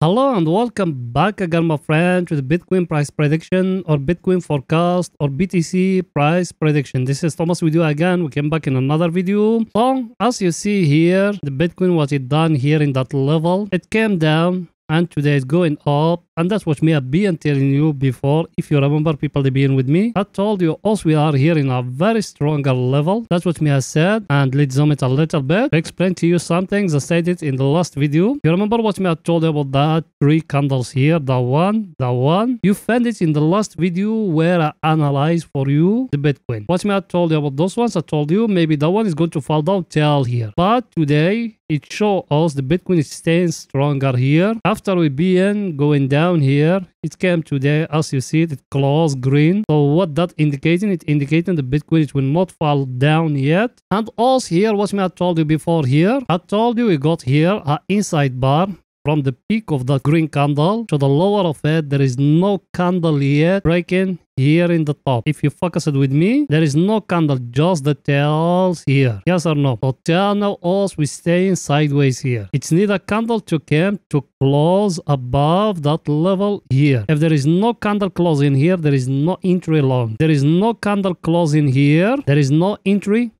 Hello and welcome back again, my friend, to the Bitcoin price prediction or Bitcoin forecast or BTC price prediction. This is Thomas with you again. We came back in another video. So, as you see here, the Bitcoin was it done here in that level. It came down and today it's going up and that's what me have been telling you before. If you remember people they been with me. I told you also we are here in a very stronger level. That's what me has said. And let's zoom it a little bit. Explain to you some things. I said it in the last video. You remember what me i told you about that? Three candles here the one the one. You found it in the last video where i analyzed for you the bitcoin. What me i told you about those ones? I told you maybe that one is going to fall down till here. But today it shows us the bitcoin is staying stronger here. After we been going down here it came today as you see it closed green. So what that indicating it indicating the bitcoin it will not fall down yet. And also here what me i told you before here i told you we got here a inside bar from the peak of the green candle to the lower of it there is no candle yet breaking here in the top. If you focus it with me, there is no candle, just the tails here. Yes or no? So tail now also we staying sideways here. It's need a candle to come to close above that level here. If there is no candle closing here, there is no entry long. There is no candle closing here. There is no entry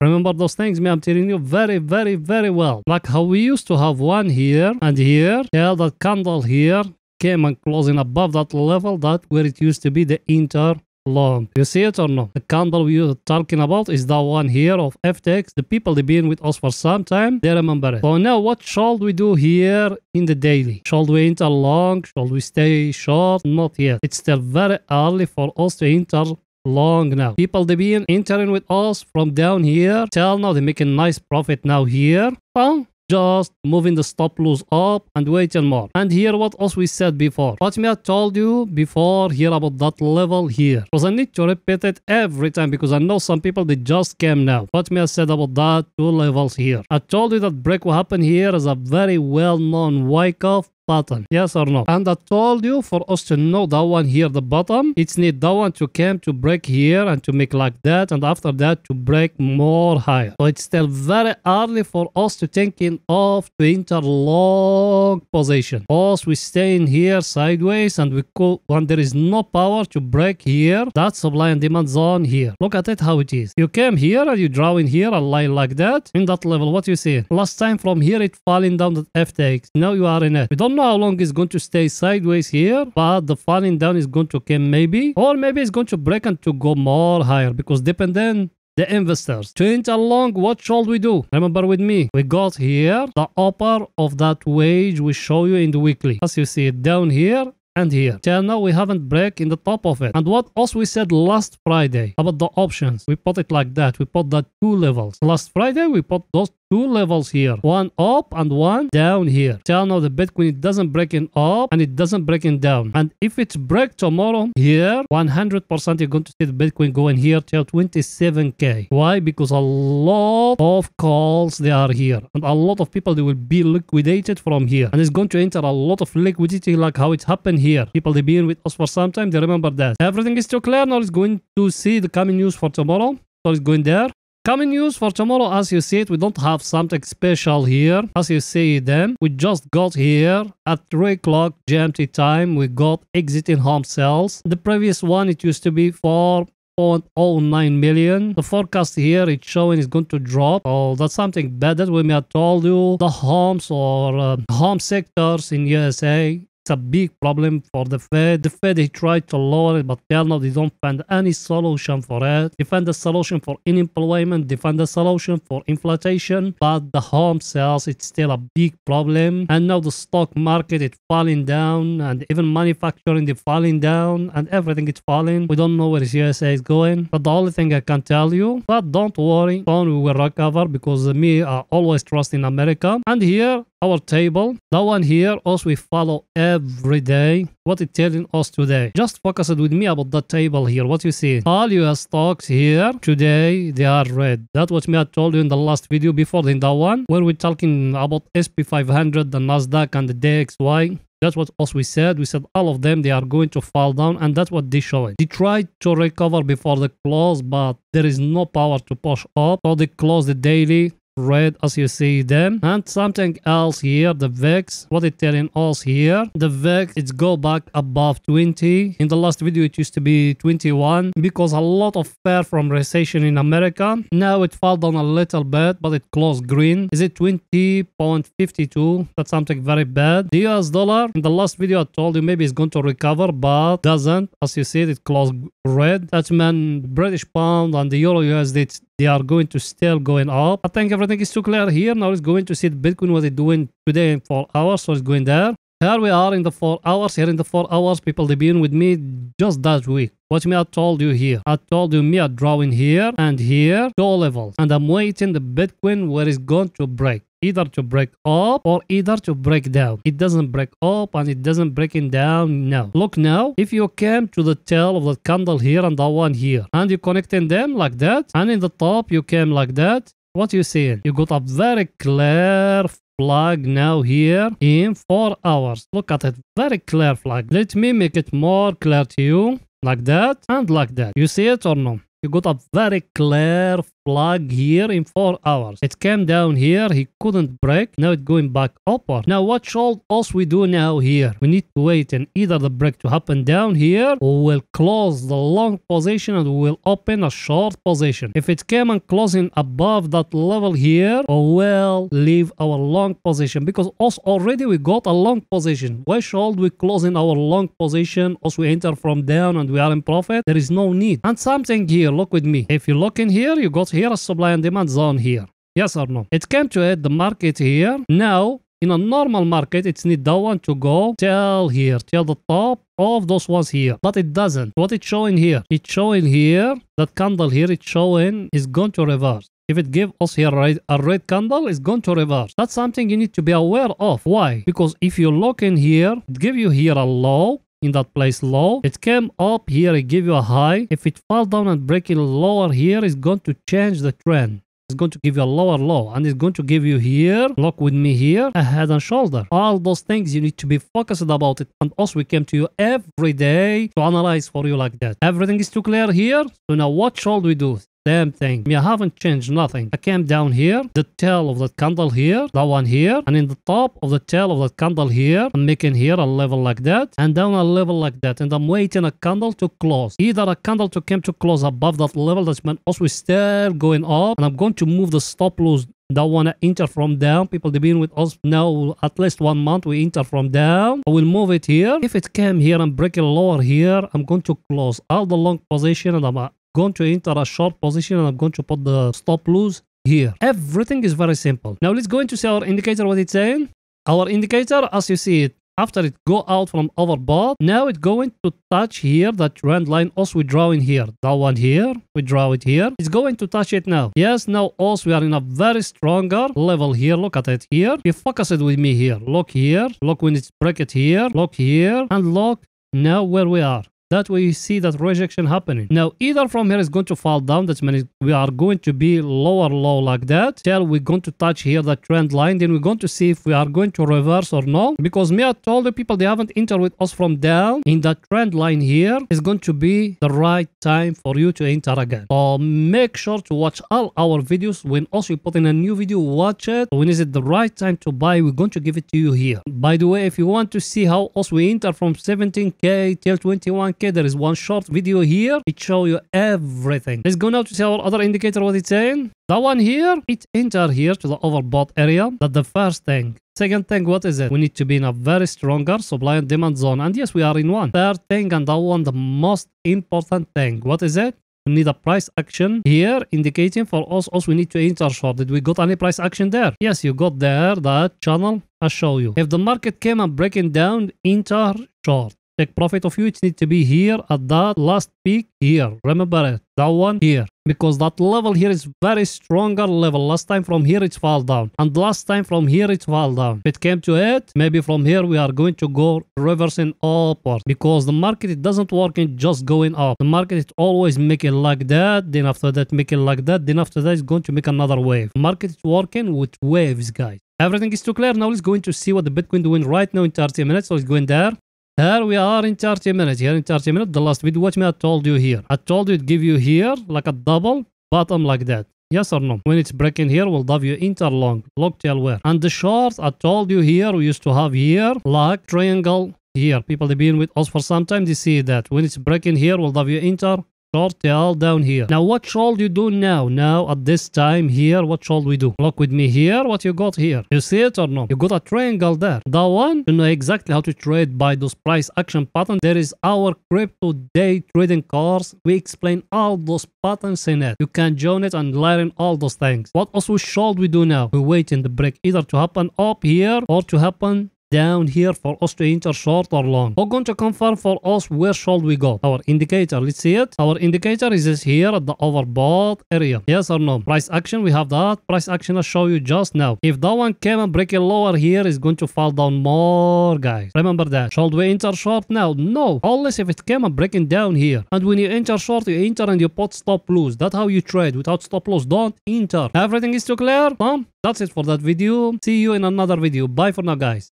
Remember those things, me, I'm telling you very, very, very well. Like how we used to have one here and here, Yeah, that candle here came and closing above that level, that where it used to be the inter long. You see it or no? The candle we are talking about is that one here of FTX. The people they've been with us for some time, they remember it. So now what should we do here in the daily? Should we enter long? Should we stay short? Not yet. It's still very early for us to enter long now. People they been entering with us from down here till now they making nice profit now here. Well, just moving the stop loss up and waiting more. And here what else we said before. What me I told you before here about that level here. Because I need to repeat it every time because I know some people they just came now. What me I said about that two levels here. I told you that break will happen here as a very well-known Wyckoff button. Yes or no? And i told you for us to know that one here the bottom. It's need that one to come to break here and to make like that and after that to break more higher. So it's still very early for us to thinking of to enter long position. Us we stay in here sideways and we go when there is no power to break here that supply and demand zone here. Look at it how it is. You came here and you draw in here a line like that. In that level what you see? Last time from here it falling down the ftx now you are in it. We don't know how long it's going to stay sideways here, but the falling down is going to come maybe, or maybe it's going to break and to go more higher because depending the investors. To enter long, what shall we do? Remember with me, we got here the upper of that wedge we show you in the weekly. As you see it down here, and here. Till now we haven't break in the top of it. And what else we said last Friday about the options? We put it like that. We put that two levels. Last Friday we put those two levels here. One up and one down here. Tell now the Bitcoin it doesn't break in up and it doesn't break in down. And if it's break tomorrow here, 100% you're going to see the Bitcoin going here till 27k. Why? Because a lot of calls they are here. And a lot of people they will be liquidated from here. And it's going to enter a lot of liquidity like how it happened here. People they been with us for some time, they remember that. Everything is still clear now. It's going to see the coming news for tomorrow. So it's going there. Coming news for tomorrow, as you see it, we don't have something special here. As you see them, we just got here at 3 o'clock GMT time. We got existing home sales. The previous one, it used to be 4.09 million. The forecast here it's showing is going to drop. Oh, that's something bad that we may have told you. The homes or uh, home sectors in USA it's a big problem for the Fed. The Fed they tried to lower it, but till now they don't find any solution for it. They find a solution for unemployment, they find a solution for inflation, but the home sales it's still a big problem. And now the stock market is falling down, and even manufacturing is falling down, and everything is falling. We don't know where the USA is going. But the only thing I can tell you, but don't worry, soon we will recover because me I always trust in America. And here our table. That one here also we follow every day. What it telling us today. Just focus it with me about that table here. What you see. All US stocks here today they are red. That what me I told you in the last video before in that one where we're talking about SP500, the Nasdaq and the DXY. That's what else we said. We said all of them, they are going to fall down and that's what they showing. They tried to recover before the close, but there is no power to push up. So they close the daily red as you see them. And something else here the VIX what it telling us here the VIX it's go back above 20 in the last video it used to be 21 because a lot of fear from recession in America. Now it fell down a little bit but it closed green. Is it 20.52 that's something very bad. The US dollar in the last video I told you maybe it's going to recover but doesn't. As you see it closed red. That meant British pound and the Euro USD they are going to still going up. I think everything is too clear here. Now it's going to see Bitcoin what it's doing today in four hours. So it's going there. Here we are in the four hours. Here in the four hours, people they been with me just that week. Watch me, I told you here. I told you me are drawing here and here, two levels. And I'm waiting the Bitcoin where it's going to break either to break up or either to break down. It doesn't break up and it doesn't breaking down now. Look now, if you came to the tail of the candle here and the one here and you connecting them like that and in the top you came like that, what you seeing? You got a very clear flag now here in four hours. Look at it, very clear flag. Let me make it more clear to you like that and like that. You see it or no? You got a very clear flag here in 4 hours. It came down here, he couldn't break, now it's going back upward. Now what should else we do now here? We need to wait and either the break to happen down here or we'll close the long position and we'll open a short position. If it came and closing above that level here, oh we'll leave our long position because us already we got a long position. Why should we close in our long position as we enter from down and we are in profit? There is no need. And something here, look with me. If you look in here, you got here a supply and demand zone here. Yes or no? It came to it, the market here. Now, in a normal market, it's need that one to go till here, till the top of those ones here. But it doesn't. What it's showing here? It's showing here, that candle here, it's showing is going to reverse. If it give us here a red candle, it's going to reverse. That's something you need to be aware of. Why? Because if you look in here, it give you here a low, in that place low. It came up here, it give you a high. If it fall down and break it lower here, it's going to change the trend. It's going to give you a lower low and it's going to give you here, look with me here, a head and shoulder. All those things you need to be focused about it. And also we came to you every day to analyze for you like that. Everything is too clear here. So now what should we do? Same thing. I haven't changed nothing. I came down here, the tail of that candle here, that one here, and in the top of the tail of that candle here, I'm making here a level like that, and down a level like that, and I'm waiting a candle to close. Either a candle to come to close above that level, that's meant also still going up, and I'm going to move the stop loss that want to enter from down. People they've been with us now at least one month. We enter from down. I will move it here. If it came here and break it lower here, I'm going to close all the long position and I'm going to enter a short position and I'm going to put the stop loss here. Everything is very simple. Now let's go into see our indicator what it's saying. Our indicator as you see it after it go out from overbought, now it's going to touch here that trend line also we draw in here. That one here, we draw it here. It's going to touch it now. Yes, now also we are in a very stronger level here. Look at it here. You focus it with me here. Look here. Look when it's break it here. Look here. And look now where we are. That way you see that rejection happening. Now, either from here is going to fall down. That means we are going to be lower low like that. Till we're going to touch here the trend line. Then we're going to see if we are going to reverse or not. Because me, I told the people they haven't entered with us from down in that trend line here is going to be the right time for you to enter again. So make sure to watch all our videos. When also you put in a new video, watch it. When is it the right time to buy, we're going to give it to you here. By the way, if you want to see how us we enter from 17k till 21 okay there is one short video here it show you everything let's go now to see our other indicator what it's saying that one here it enter here to the overbought area that's the first thing Second thing, what is it? We need to be in a very stronger supply and demand zone. And yes, we are in one. Third thing, and that one, the most important thing. What is it? We need a price action here indicating for us also we need to enter short. Did we got any price action there? Yes, you got there that channel I show you. If the market came and breaking down, enter short take profit of you, it needs to be here at that last peak here. Remember it, that one here. Because that level here is very stronger level. Last time from here it fall down. And last time from here it fall down. If it came to it, maybe from here we are going to go reversing upward. Because the market it doesn't work in just going up. The market is always making like that. Then after that making like that. Then after that it's going to make another wave. Market is working with waves guys. Everything is too clear. Now let's going to see what the Bitcoin doing right now in 30 minutes. So it's going there. Here we are in 30 minutes. Here in 30 minutes, the last video, watch me, I told you here. I told you it give you here like a double bottom like that. Yes or no? When it's breaking here, we'll W enter long, long tail where? And the short, I told you here, we used to have here, like triangle here. People they've been with us for some time, they see that. When it's breaking here, we'll W you short tail down here. Now what should you do now? Now at this time here, what should we do? Look with me here, what you got here. You see it or no? You got a triangle there. That one, you know exactly how to trade by those price action patterns. There is our crypto day trading course. We explain all those patterns in it. You can join it and learn all those things. What also should we do now? We wait in the break either to happen up here or to happen down here for us to enter short or long. We're going to confirm for us where should we go. Our indicator, let's see it. Our indicator is here at the overbought area. Yes or no? Price action, we have that. Price action I show you just now. If that one came and break it lower here, it's going to fall down more, guys. Remember that. Should we enter short now? No. Unless if it came and breaking down here. And when you enter short, you enter and you put stop loss. That's how you trade. Without stop loss, don't enter. Everything is too clear? Huh? That's it for that video. See you in another video. Bye for now, guys.